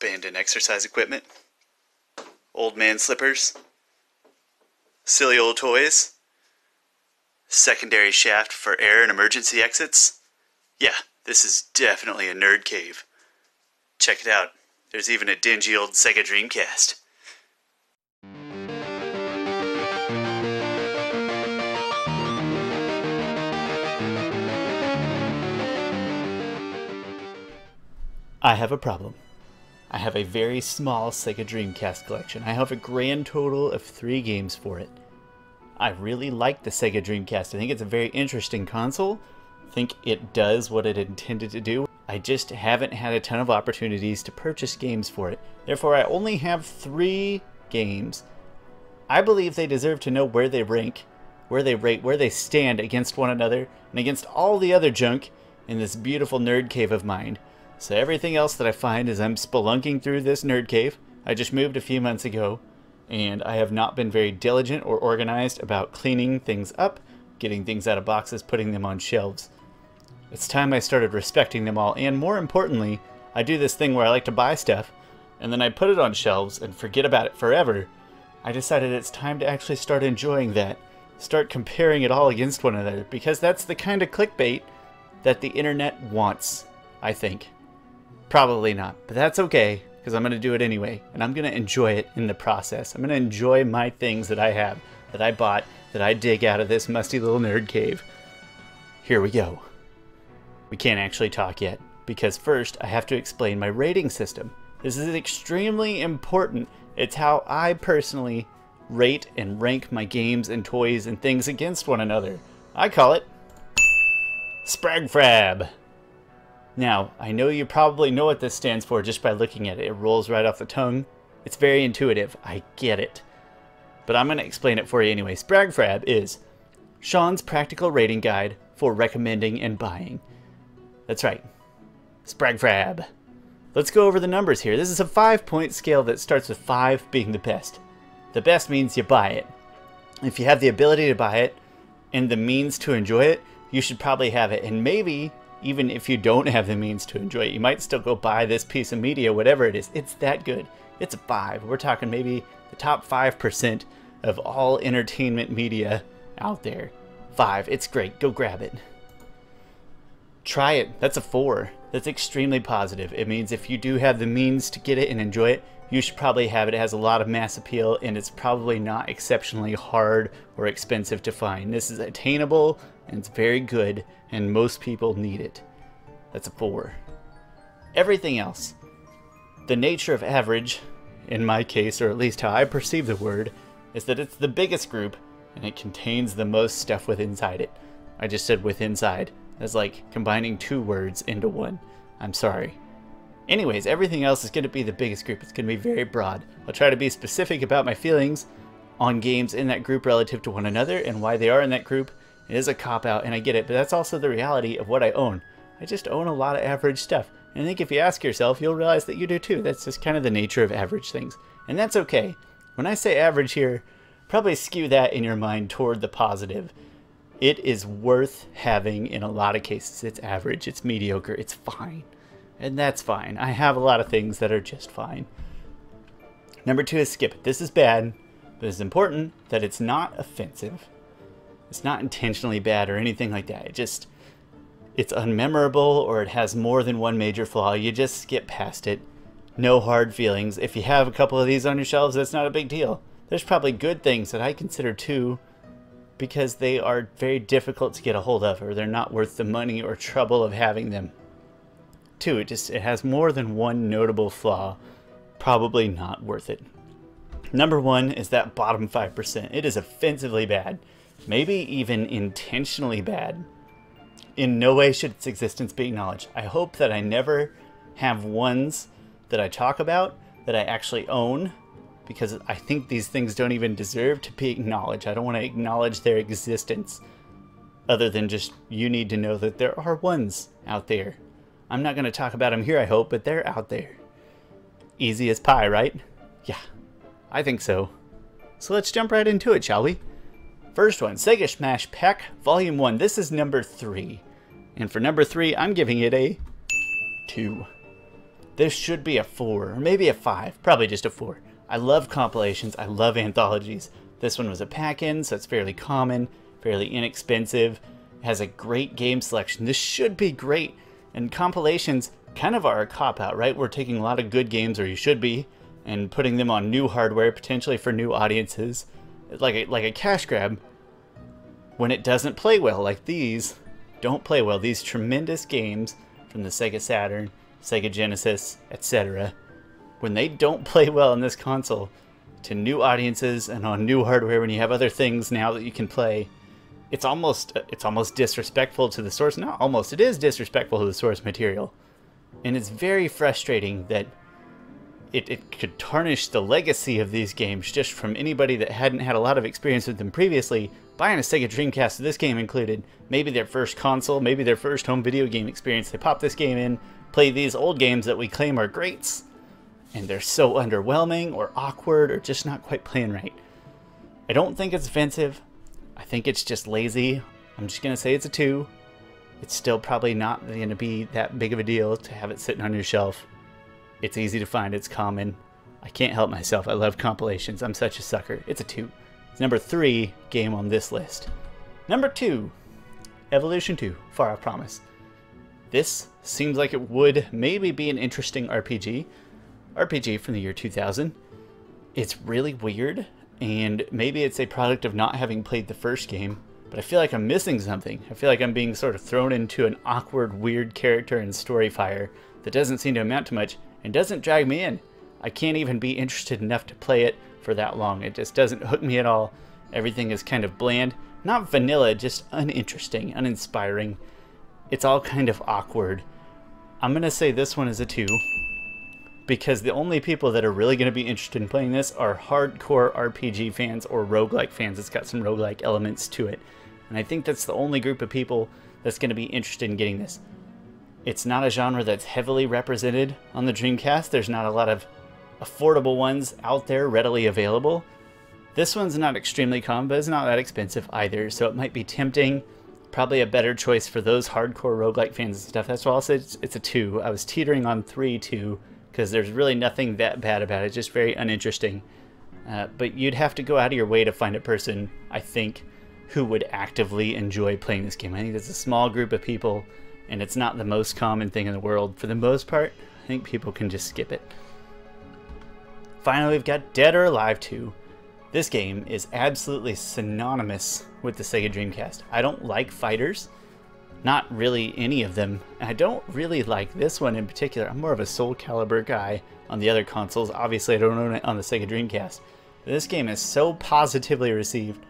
abandoned exercise equipment, old man slippers, silly old toys, secondary shaft for air and emergency exits. Yeah, this is definitely a nerd cave. Check it out. There's even a dingy old Sega Dreamcast. I have a problem. I have a very small Sega Dreamcast collection. I have a grand total of three games for it. I really like the Sega Dreamcast. I think it's a very interesting console. I think it does what it intended to do. I just haven't had a ton of opportunities to purchase games for it. Therefore, I only have three games. I believe they deserve to know where they rank, where they rate, where they stand against one another, and against all the other junk in this beautiful nerd cave of mine. So everything else that I find as I'm spelunking through this nerd cave, I just moved a few months ago, and I have not been very diligent or organized about cleaning things up, getting things out of boxes, putting them on shelves. It's time I started respecting them all, and more importantly, I do this thing where I like to buy stuff, and then I put it on shelves and forget about it forever. I decided it's time to actually start enjoying that, start comparing it all against one another, because that's the kind of clickbait that the internet wants, I think. Probably not, but that's okay, because I'm going to do it anyway, and I'm going to enjoy it in the process. I'm going to enjoy my things that I have, that I bought, that I dig out of this musty little nerd cave. Here we go. We can't actually talk yet, because first I have to explain my rating system. This is extremely important. It's how I personally rate and rank my games and toys and things against one another. I call it Spragfrab. Now, I know you probably know what this stands for just by looking at it. It rolls right off the tongue. It's very intuitive. I get it. But I'm going to explain it for you anyway. Spragfrab is Shawn's practical rating guide for recommending and buying. That's right. Spragfrab. Let's go over the numbers here. This is a five point scale that starts with five being the best. The best means you buy it. If you have the ability to buy it and the means to enjoy it, you should probably have it. And maybe even if you don't have the means to enjoy it, you might still go buy this piece of media, whatever it is. It's that good. It's a five. We're talking maybe the top 5% of all entertainment media out there. Five. It's great. Go grab it. Try it. That's a four. That's extremely positive. It means if you do have the means to get it and enjoy it, you should probably have it. It has a lot of mass appeal and it's probably not exceptionally hard or expensive to find. This is attainable and it's very good and most people need it. That's a four. Everything else, the nature of average, in my case, or at least how I perceive the word, is that it's the biggest group and it contains the most stuff with inside it. I just said with inside. That's like combining two words into one. I'm sorry. Anyways, everything else is going to be the biggest group. It's going to be very broad. I'll try to be specific about my feelings on games in that group relative to one another and why they are in that group. It is a cop out, and I get it, but that's also the reality of what I own. I just own a lot of average stuff. And I think if you ask yourself, you'll realize that you do too. That's just kind of the nature of average things. And that's okay. When I say average here, probably skew that in your mind toward the positive. It is worth having in a lot of cases. It's average, it's mediocre, it's fine and that's fine. I have a lot of things that are just fine. Number two is skip. This is bad, but it's important that it's not offensive. It's not intentionally bad or anything like that. It just, it's unmemorable or it has more than one major flaw. You just skip past it. No hard feelings. If you have a couple of these on your shelves, that's not a big deal. There's probably good things that I consider too because they are very difficult to get a hold of or they're not worth the money or trouble of having them too. It just it has more than one notable flaw. Probably not worth it. Number one is that bottom 5%. It is offensively bad. Maybe even intentionally bad. In no way should its existence be acknowledged. I hope that I never have ones that I talk about that I actually own because I think these things don't even deserve to be acknowledged. I don't want to acknowledge their existence other than just you need to know that there are ones out there I'm not going to talk about them here, I hope, but they're out there. Easy as pie, right? Yeah, I think so. So let's jump right into it, shall we? First one, Sega Smash Pack Volume 1. This is number 3. And for number 3, I'm giving it a 2. This should be a 4, or maybe a 5, probably just a 4. I love compilations, I love anthologies. This one was a pack-in, so it's fairly common, fairly inexpensive, has a great game selection. This should be great, and compilations kind of are a cop-out, right? We're taking a lot of good games, or you should be, and putting them on new hardware, potentially for new audiences. Like a, like a cash grab, when it doesn't play well, like these don't play well. These tremendous games from the Sega Saturn, Sega Genesis, etc. When they don't play well in this console, to new audiences and on new hardware, when you have other things now that you can play, it's almost it's almost disrespectful to the source. Not almost, it is disrespectful to the source material, and it's very frustrating that it, it could tarnish the legacy of these games just from anybody that hadn't had a lot of experience with them previously buying a Sega Dreamcast, this game included, maybe their first console, maybe their first home video game experience. They pop this game in, play these old games that we claim are greats, and they're so underwhelming or awkward or just not quite playing right. I don't think it's offensive. I think it's just lazy. I'm just going to say it's a 2. It's still probably not going to be that big of a deal to have it sitting on your shelf. It's easy to find, it's common. I can't help myself. I love compilations. I'm such a sucker. It's a 2. It's number 3 game on this list. Number 2, Evolution 2, Far Off Promise. This seems like it would maybe be an interesting RPG. RPG from the year 2000. It's really weird, and maybe it's a product of not having played the first game, but I feel like I'm missing something. I feel like I'm being sort of thrown into an awkward, weird character and story fire that doesn't seem to amount to much and doesn't drag me in. I can't even be interested enough to play it for that long. It just doesn't hook me at all. Everything is kind of bland. Not vanilla, just uninteresting, uninspiring. It's all kind of awkward. I'm going to say this one is a 2 because the only people that are really going to be interested in playing this are hardcore RPG fans or roguelike fans. It's got some roguelike elements to it. And I think that's the only group of people that's going to be interested in getting this. It's not a genre that's heavily represented on the Dreamcast. There's not a lot of affordable ones out there readily available. This one's not extremely common, but it's not that expensive either, so it might be tempting. Probably a better choice for those hardcore roguelike fans and stuff. That's why I'll say it's, a 2. I was teetering on 3 2 because there's really nothing that bad about it. It's just very uninteresting. Uh, but you'd have to go out of your way to find a person, I think, who would actively enjoy playing this game. I think it's a small group of people, and it's not the most common thing in the world. For the most part, I think people can just skip it. Finally, we've got Dead or Alive 2. This game is absolutely synonymous with the Sega Dreamcast. I don't like fighters, not really any of them. I don't really like this one in particular. I'm more of a Soul Calibur guy on the other consoles. Obviously, I don't own it on the Sega Dreamcast. This game is so positively received,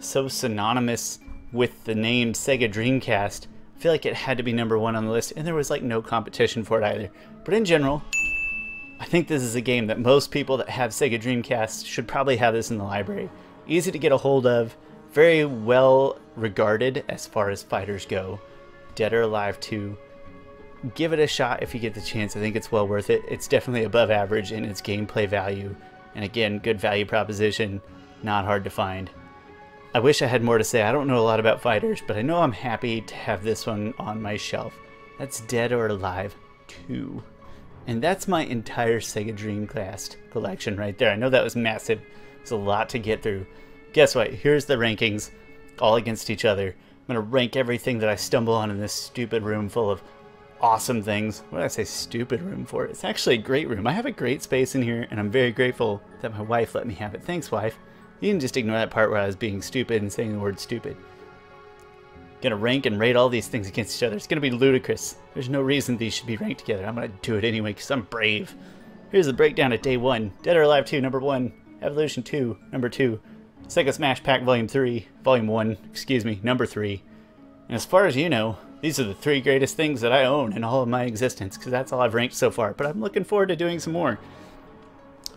so synonymous with the name Sega Dreamcast. I feel like it had to be number one on the list, and there was like no competition for it either. But in general, I think this is a game that most people that have Sega Dreamcast should probably have this in the library. Easy to get a hold of, very well regarded as far as fighters go. Dead or Alive 2. Give it a shot if you get the chance. I think it's well worth it. It's definitely above average in its gameplay value. And again, good value proposition, not hard to find. I wish I had more to say. I don't know a lot about fighters, but I know I'm happy to have this one on my shelf. That's Dead or Alive 2. And that's my entire Sega Dreamcast collection right there. I know that was massive. It's a lot to get through. Guess what? Here's the rankings, all against each other. I'm going to rank everything that I stumble on in this stupid room full of awesome things. What did I say stupid room for? It's actually a great room. I have a great space in here, and I'm very grateful that my wife let me have it. Thanks, wife. You can just ignore that part where I was being stupid and saying the word stupid gonna rank and rate all these things against each other. It's gonna be ludicrous. There's no reason these should be ranked together. I'm gonna do it anyway because I'm brave. Here's the breakdown at day one. Dead or Alive 2, number one. Evolution 2, number two. Sega Smash Pack Volume 3, Volume 1, excuse me, number 3. And as far as you know, these are the three greatest things that I own in all of my existence, because that's all I've ranked so far, but I'm looking forward to doing some more.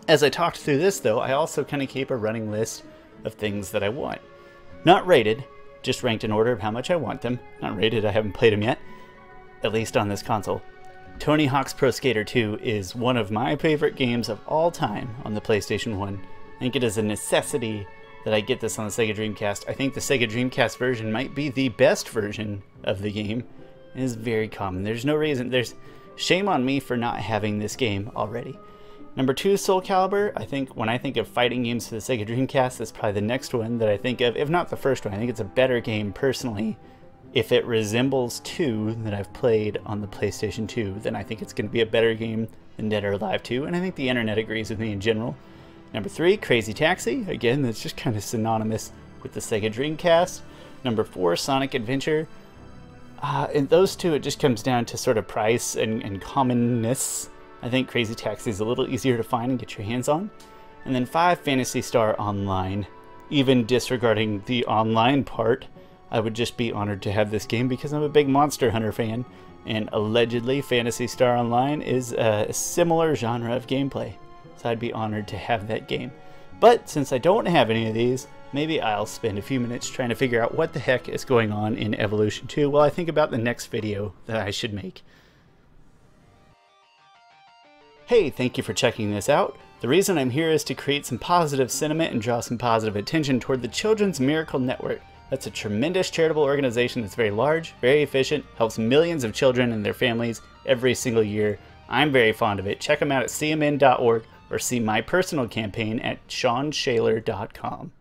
As I talked through this, though, I also kind of keep a running list of things that I want. Not rated, just ranked in order of how much I want them. Not rated, I haven't played them yet, at least on this console. Tony Hawk's Pro Skater 2 is one of my favorite games of all time on the PlayStation 1. I think it is a necessity that I get this on the Sega Dreamcast. I think the Sega Dreamcast version might be the best version of the game. It is very common. There's no reason, there's Shame on me for not having this game already. Number two, Soul Calibur. I think when I think of fighting games for the Sega Dreamcast, that's probably the next one that I think of, if not the first one. I think it's a better game personally. If it resembles 2 that I've played on the PlayStation 2, then I think it's going to be a better game than Dead or Alive 2, and I think the internet agrees with me in general. Number 3, Crazy Taxi. Again, that's just kind of synonymous with the Sega Dreamcast. Number 4, Sonic Adventure. Uh, and those two, it just comes down to sort of price and, and commonness. I think Crazy Taxi is a little easier to find and get your hands on. And then 5, Phantasy Star Online. Even disregarding the online part, I would just be honored to have this game because I'm a big Monster Hunter fan, and allegedly Phantasy Star Online is a similar genre of gameplay, so I'd be honored to have that game. But since I don't have any of these, maybe I'll spend a few minutes trying to figure out what the heck is going on in Evolution 2 while I think about the next video that I should make. Hey, thank you for checking this out. The reason I'm here is to create some positive sentiment and draw some positive attention toward the Children's Miracle Network. That's a tremendous charitable organization that's very large, very efficient, helps millions of children and their families every single year. I'm very fond of it. Check them out at cmn.org or see my personal campaign at shawnschaller.com.